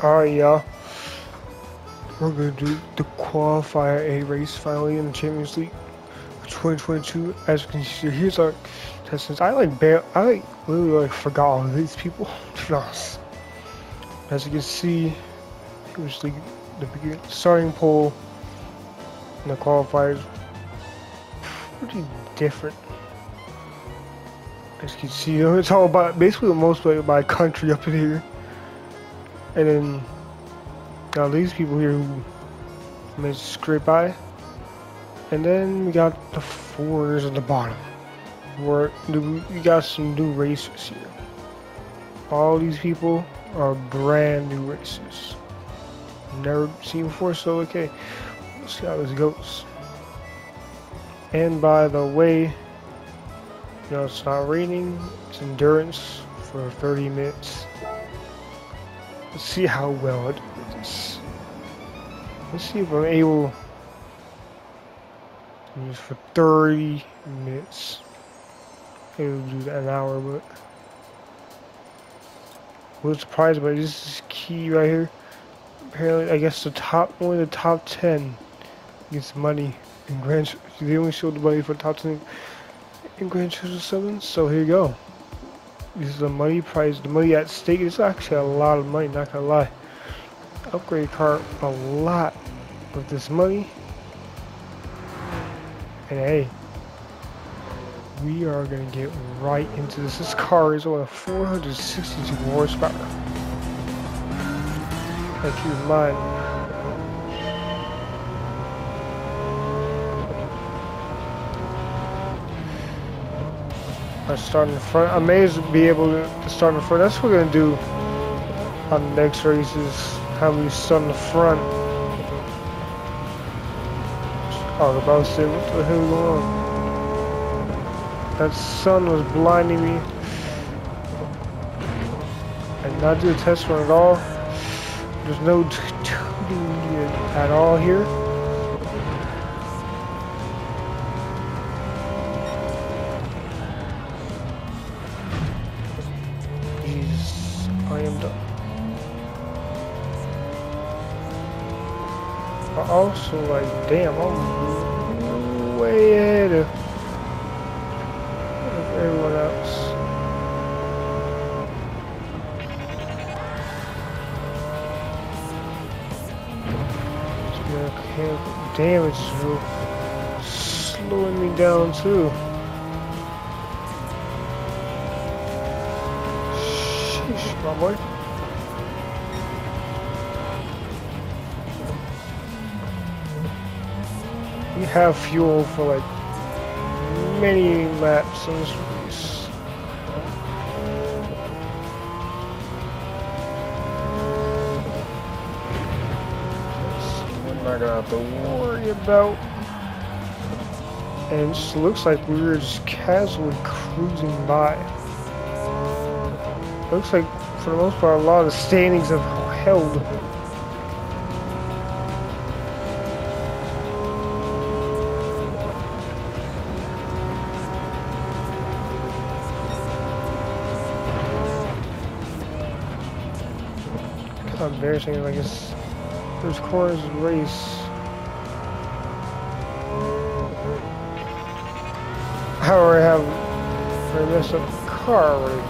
Alright, y'all. We're gonna do the qualifier A race finally in the Champions League 2022. As you can see, here's our contestants. I like bare, I like literally like forgot all these people. To as you can see, it was the the beginning, starting pole and the qualifiers pretty different. As you can see, it's all about basically the most of by country up in here. And then got these people here who made scrape by. And then we got the fours at the bottom. Where we got some new races here. All these people are brand new races. Never seen before, so okay. Let's see how this goes. And by the way, you know, it's not raining, it's endurance for 30 minutes. Let's see how well I do. Let's see if I'm able to use for 30 minutes. Maybe we'll do an hour, but was surprised by this is key right here. Apparently, I guess the top, only the top 10 gets money in Grand. They only showed the money for the top 10 in Gran Turismo 7. So here you go. This is the money prize. The money at stake is actually a lot of money, not gonna lie. Upgrade car a lot with this money. And hey, we are gonna get right into this. This car is only 462 horsepower. Keep in mind, I start in front. I may as well be able to start in front. That's what we're gonna do on the next races. Have we start in the front? Oh, the about to what the hell going on? That sun was blinding me. And not do a test run at all. There's no tooting at all here. Also like, damn, I'm way ahead of, everyone else. Is real slowing me down too. Sheesh, my boy. Have fuel for like many laps on this race. I'm not gonna have to worry about. And it looks like we were just casually cruising by. Looks like, for the most part, a lot of standings have held. Embarrassing. Like it's there's corners race. I already have I messed up car already.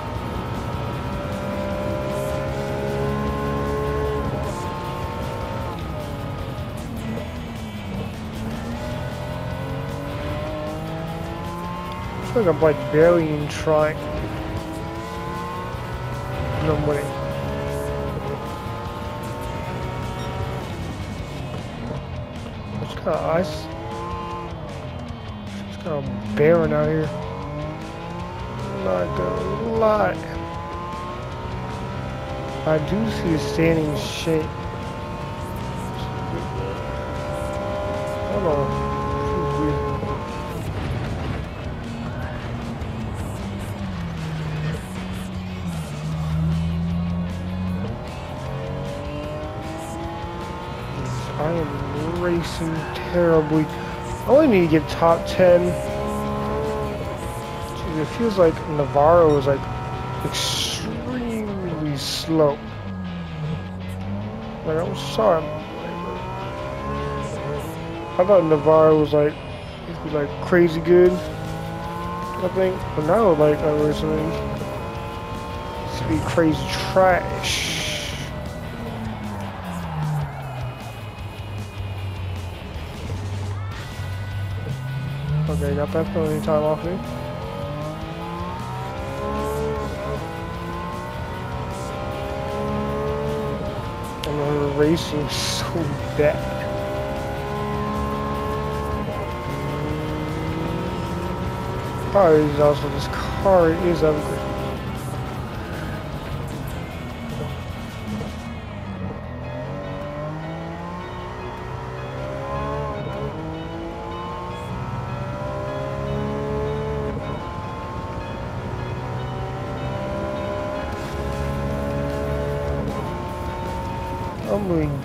I feel like I'm like barely even trying. No winning. Kind of ice. It's kind of barren out here. Not a lot. I do see a standing shape. Hold on. Terribly. I only need to get top 10. Jeez, it feels like Navarro is like extremely slow. Like, I'm sorry. I thought Navarro was like, be like crazy good. I think, but now like I recently, to be crazy trash. Got that penalty time off me. And we're racing so bad. is also this car is upgraded.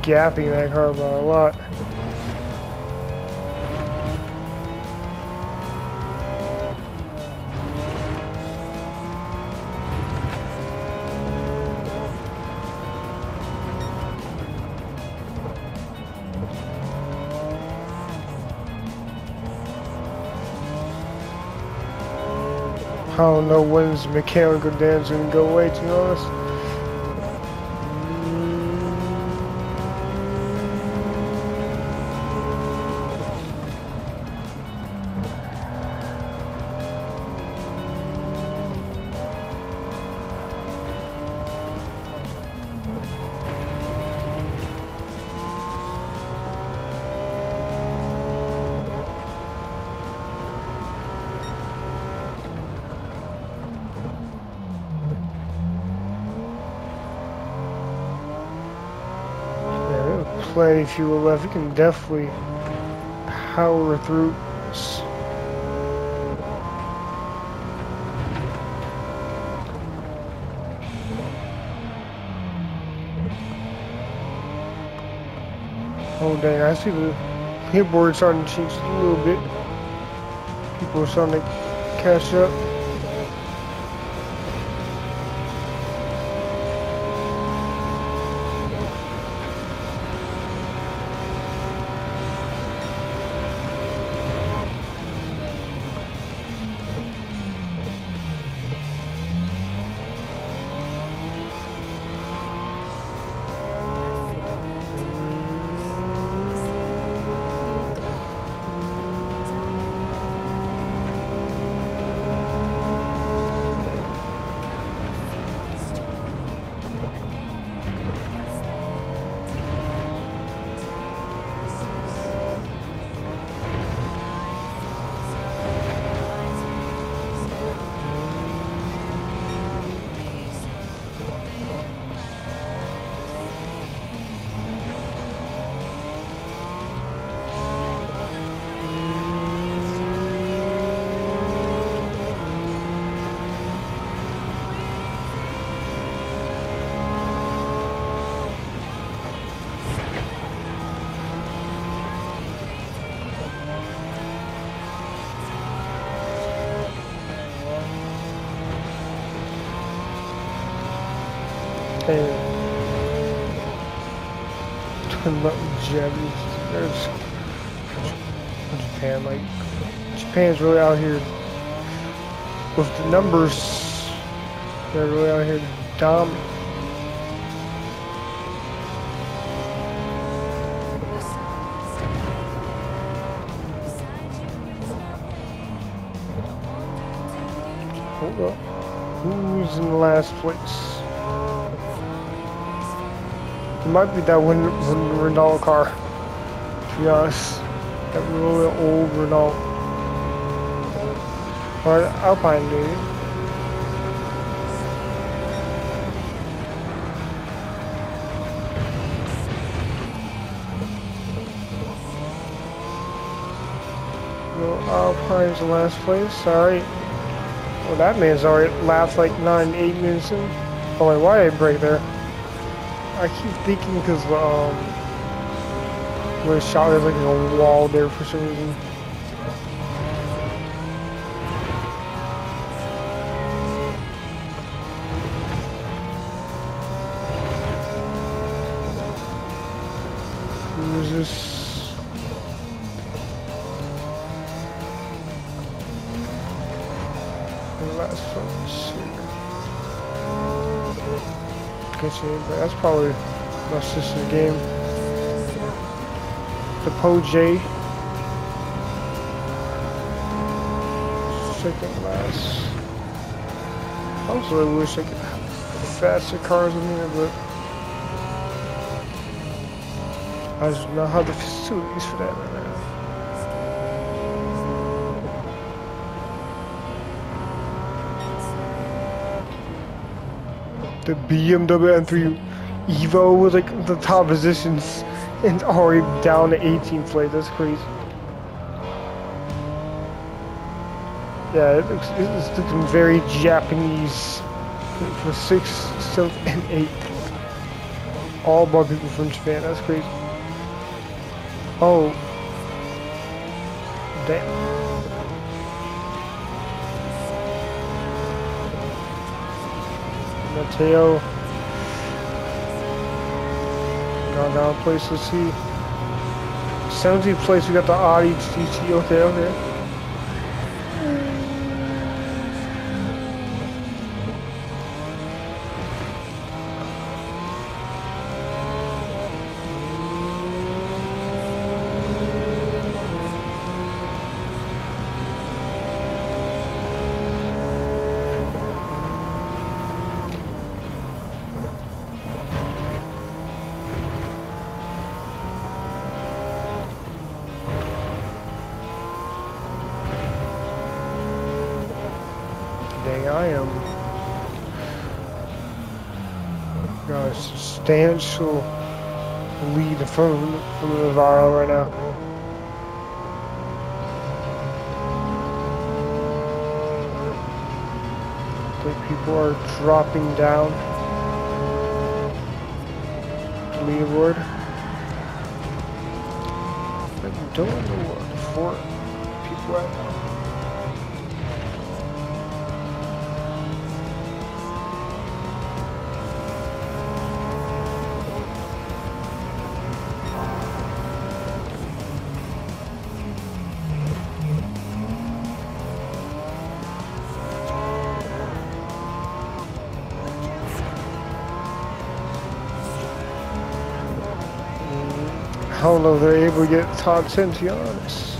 Gapping that car by a lot. I don't know when's mechanical damage gonna go away, to be. Plenty you fuel left. We can definitely power through this. Oh dang, I see the hitboard starting to change a little bit. People are starting to catch up. Japanese, Japan, like, Japan's really out here with the numbers. They're really out here dominating. Hold up. Who's in the last place? It might be that one Renault car, to be honest. That really old Renault. Or Alpine, dude. Alpine's last place. sorry. Well, that man's already laughed like 9, 8 minutes in. Oh, why did I break there? I keep thinking because um, when shot there's like a wall there for some reason. But that's probably my sister's game. The Po J. Second last. I also really wish I could have faster cars in here, but I just don't have the facilities for that right now. The BMW M3 Evo was like the top positions and already down to 18th place. That's crazy. Yeah, it looks, it's looking very Japanese for 6th, 7th, and 8th. All more people from Japan. That's crazy. Oh. Damn. Mateo. Gone down place, let's see. 17th place, we got the Audi GT. Okay, okay. Substantial lead from from Navarro right now. Think people are dropping down the leaderboard. I don't know what for people right now. Know they're able to get top 10 to be honest.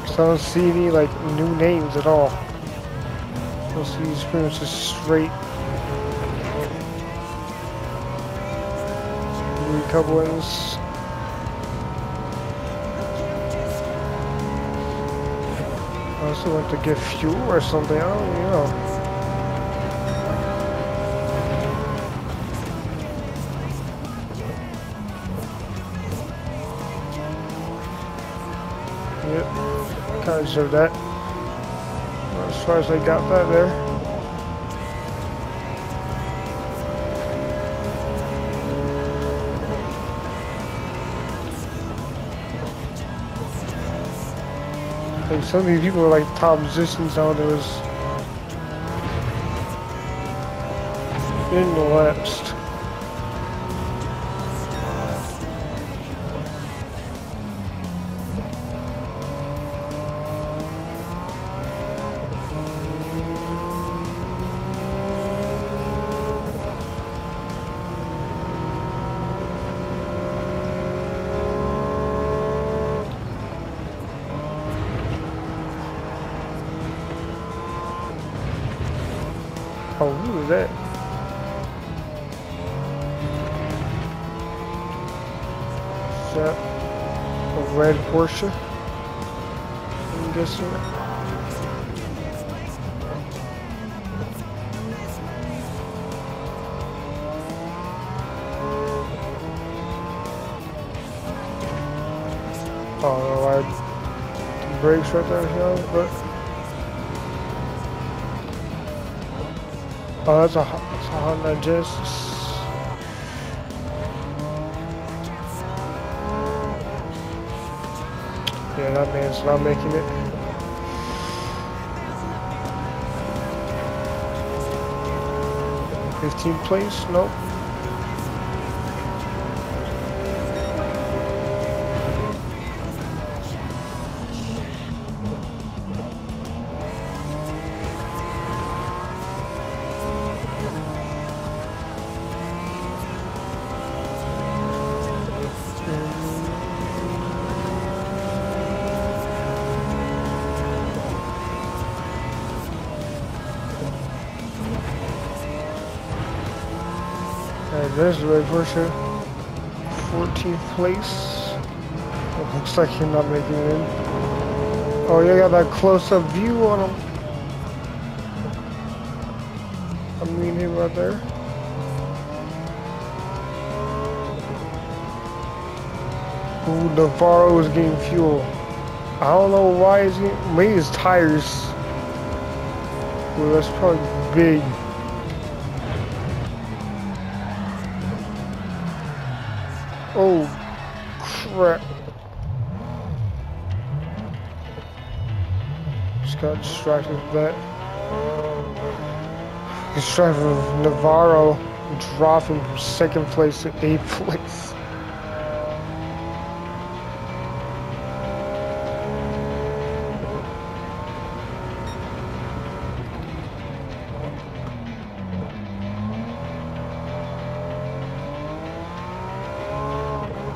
'Cause I don't see any like new names at all. I don't see these pretty much just straight couple wins. I also want to get fuel or something, I don't even know. Kind of that. As far as I got that there. Like so many people were like top positions there was in the West. Oh, who was that? Is that a red Porsche? I'm guessing. I why the brakes right there, but. Oh, that's a, that's a Honda Genesis. Yeah, that man's not making it. Fifteenth place? Nope. There's the red Porsche. 14th place. It looks like you're not making it in. Oh, you got that close-up view on him. I mean him right there. Ooh, Navarro is getting fuel. I don't know why he's getting, maybe his tires. Well, that's probably big. Distracted with that. Distracted with Navarro dropping from second place to eighth place.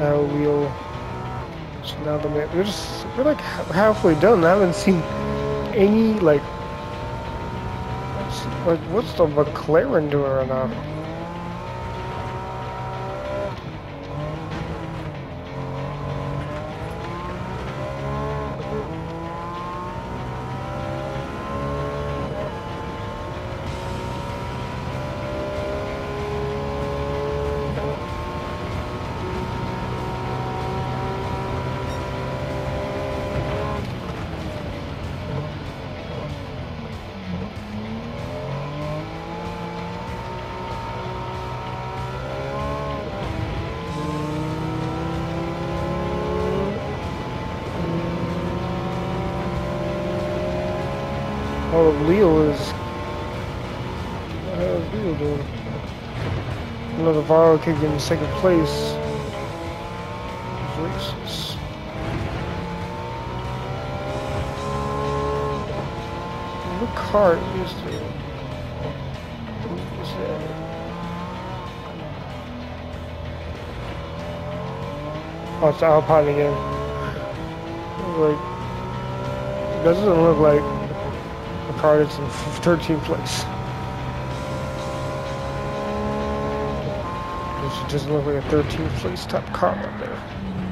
uh, wheel. So now the we're just we're like halfway done. I haven't seen any like like what's the McLaren doing right now? Hell Leo doing? No, Navarro could get in second place. Races. What car is there? Who is that? Oh, it's Alpine again. Like, doesn't look like the car that's in 13th place. Doesn't look like a 13th place top car up there.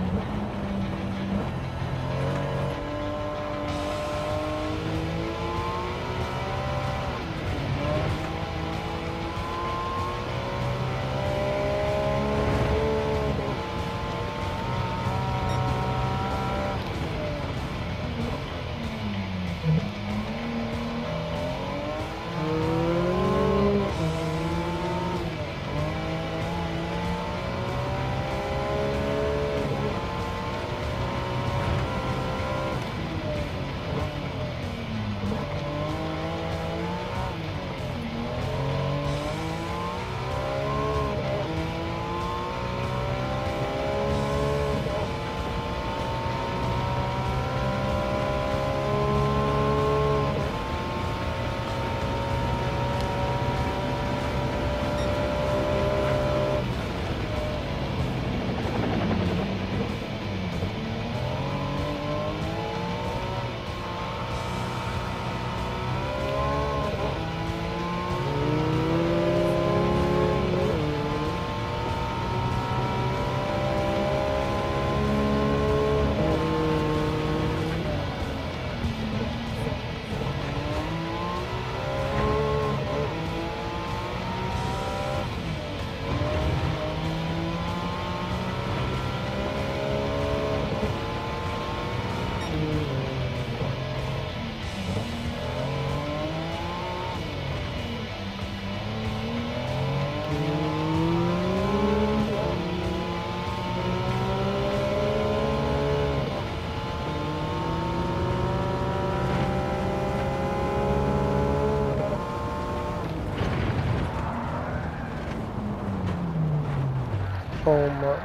Uh,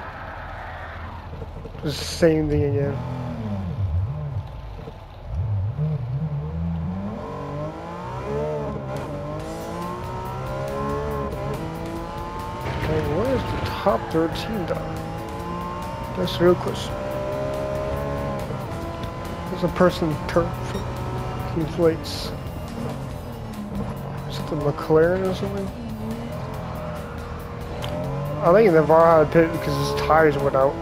the same thing again. Okay, where's the top 13 done? That's real question. There's a person turned from plates. Is it the McLaren or something? I think Navarro had a pit because his tires went out.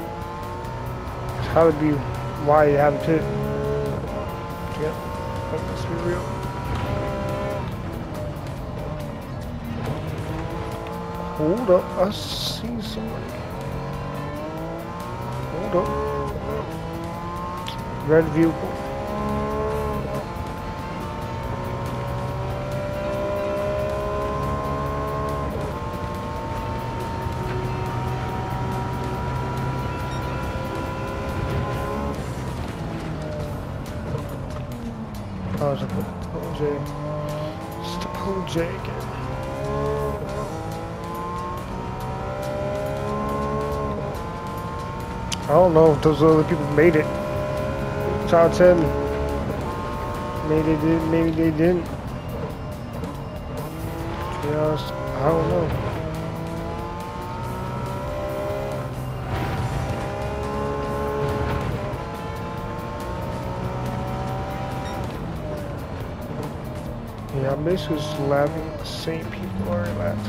How would be why you have a pit. Yep, let's be real. Hold up, I see somebody. Hold up. Red vehicle. I don't know if those other people made it. Top 10. Maybe they did, maybe they didn't. To be honest, I don't know. Yeah, I'm basically just lapping the same people I lapped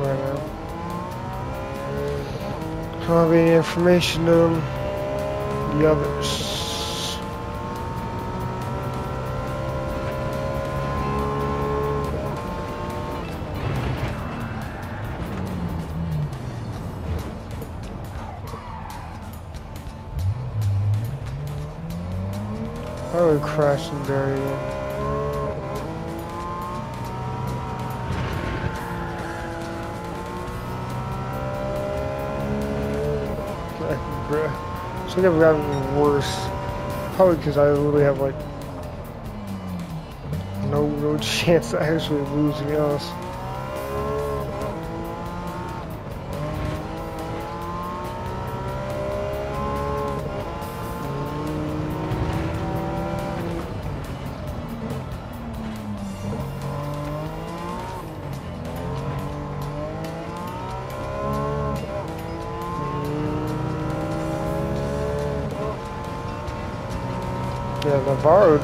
right now. Don't have any information on the others. I would bruh. It's never gotten worse. Probably because I literally have like no no chance of actually losing else.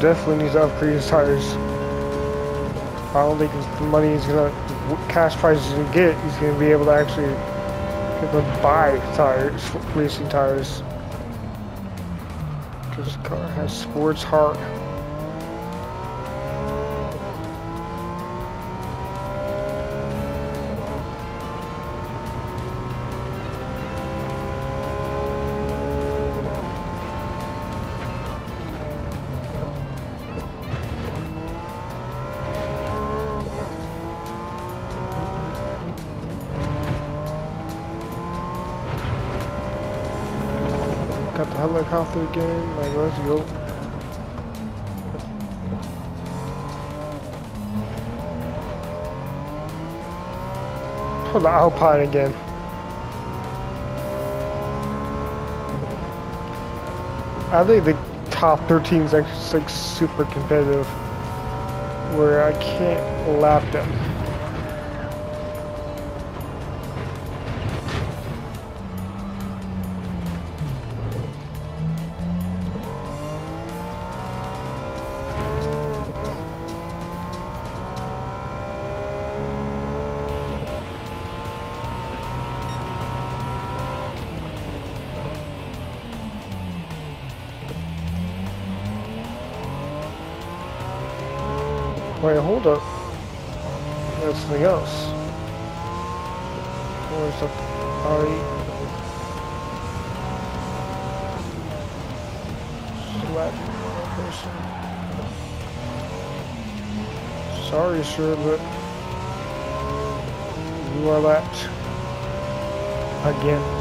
Definitely needs to upgrade his tires. I don't think the money he's gonna, cash price he's gonna get, he's gonna be able to actually buy tires, racing tires. Because the car has sports heart. The again, like let's go. Oh, the Alpine again. I think the top 13 is actually like super competitive, where I can't lap them. Hold up. There's something else. Where's the party? Person. Sorry, sir, but you are lapped again.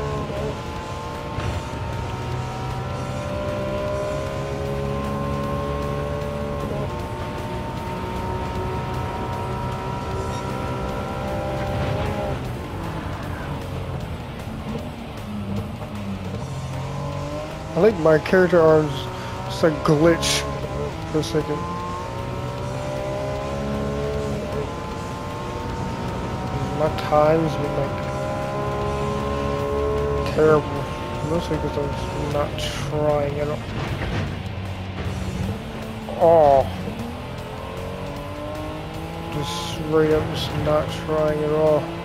I think my character arms just like glitch for a second. My times been like terrible. Mostly because I was not trying at all. Oh. Just straight up just not trying at all.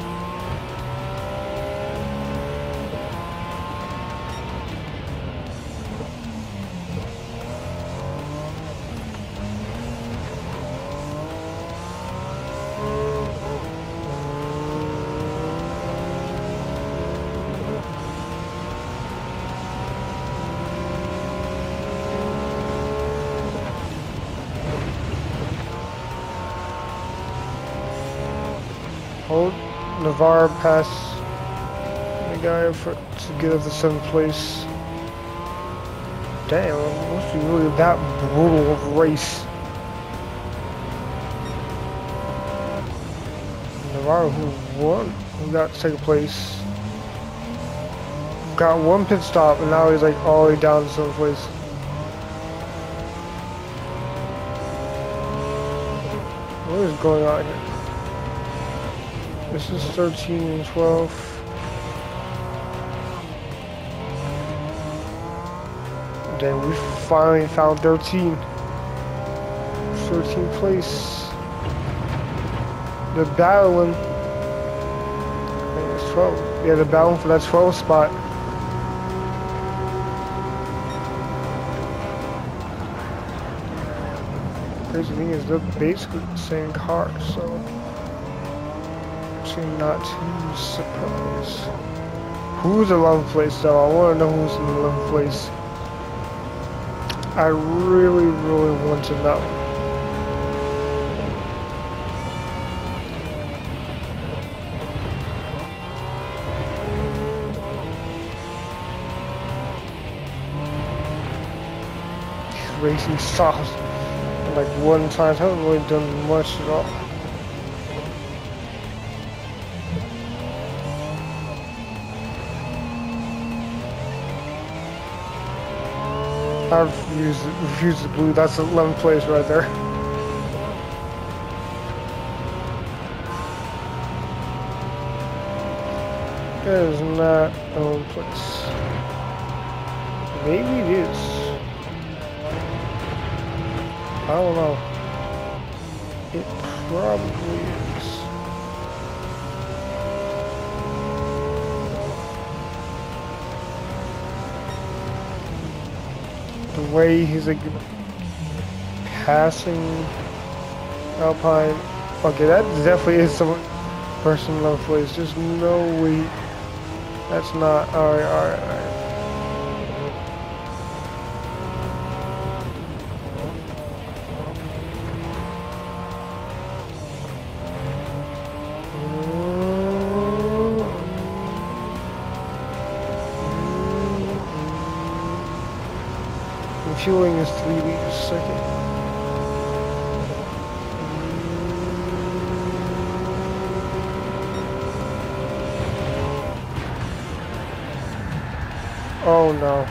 Navarre pass the guy for, to get up to seventh place. Damn, must be really that brutal of a race. Navarro who won, who got second place, got one pit stop and now he's like all the way down to seventh place. What is going on here? This is 13 and 12. Then we finally found 13. 13th place. The battling. It's 12. Yeah, the battling for that 12 spot. Crazy thing is they're basically the same car, so I'm not too surprised. Who's in 11th place though? I want to know who's in 11th place. I really, really want to know. Racing sauce. Like one time, I haven't really done much at all. I refuse, refuse the blue. That's 11th place right there. It is not 11th place. Maybe it is. I don't know. It probably is. the way he's like passing Alpine. Okay, that definitely is some person place. There's no way. That's not. Alright, alright, Refueling is 3 liters a second. Oh no.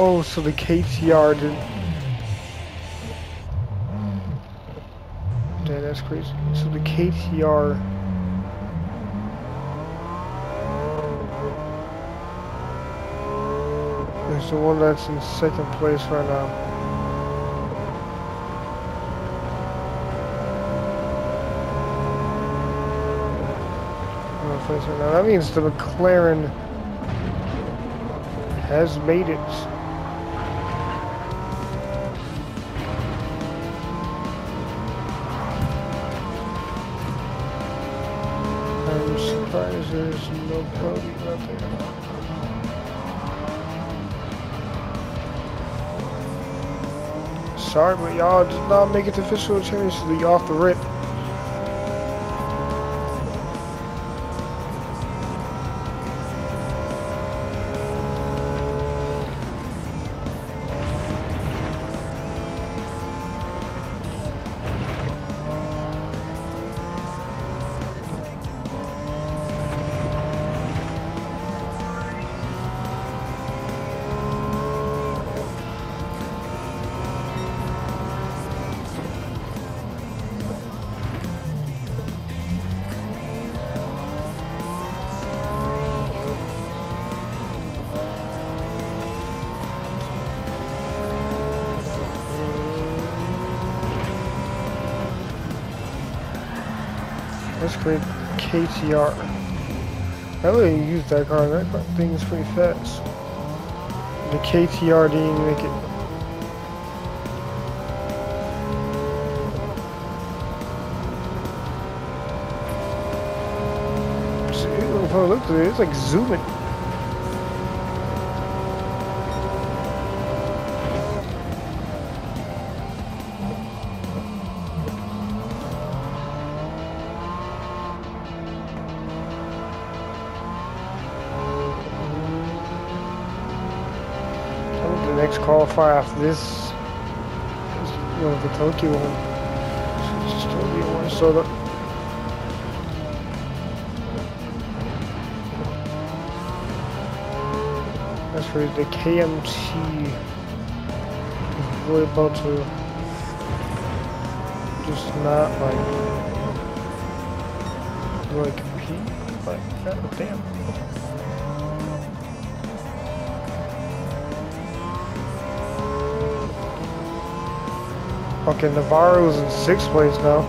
Oh, so the GT-R did. Damn, that's crazy. So the GT-R. The one that's in second place right now. Now. That means the McLaren has made it. I'm surprised there's no podium out there. Sorry, but y'all did not make it to official championship league off the rip. KTR. I really use that car. That thing is pretty fast. The KTR didn't make it. If I look at it, it's like zooming. Qualifier after this know, the Tokyo one. Just Tokyo one. So the that's for the KMT is really about to just not like really compete like that. Damn. Okay, Navarro's in sixth place now.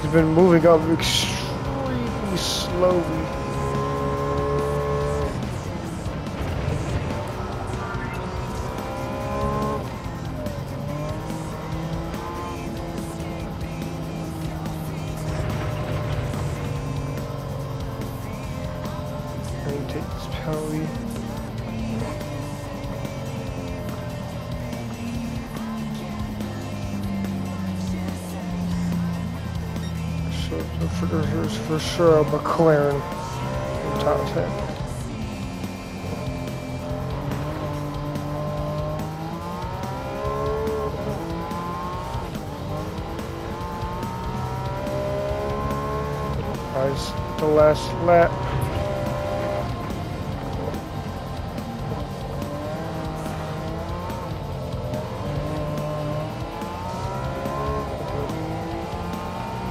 He's been moving up extremely slowly. Sure a McLaren in top 10. Guys, the last lap.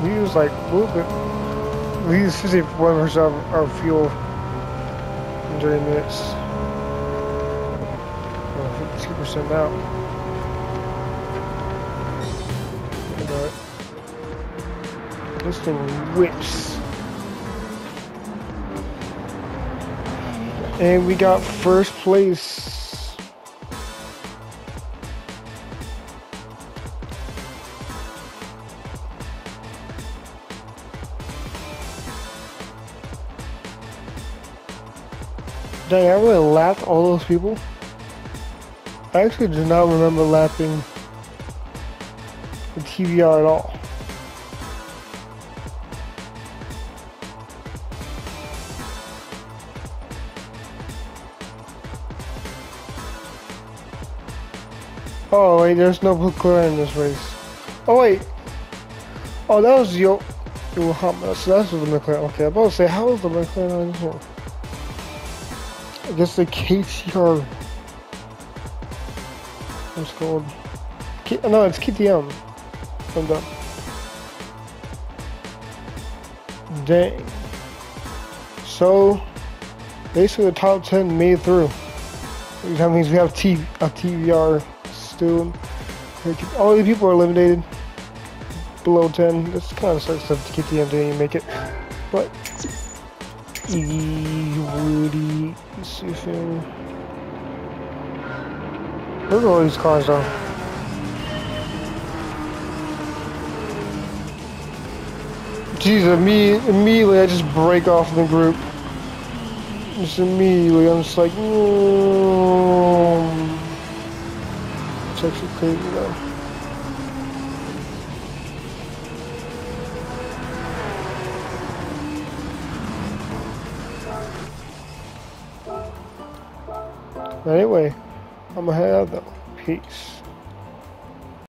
We use like bit we use 51% of our fuel in 30 minutes. Oh, 52% now. This thing whips. And we got first place Dang, I really lapped all those people. I actually do not remember lapping the TVR at all. Oh wait, there's no McLaren in this race. Oh wait. Oh, that was Yo Yokohama. So that's the McLaren. Okay, I'm about to say, how was the McLaren on this one? Guess the KTR. What's called? K no, it's KTM. I'm done. Dang. So, basically the top 10 made through. That means we have T a TVR still. All the people are eliminated below 10. This kind of sucks that KTM didn't make it. But Woody, see if Look at all these cars though. Jesus, me immediately I just break off the group. Just immediately, I'm just like, mm. it's actually crazy though. Anyway, I'm gonna out though. Peace.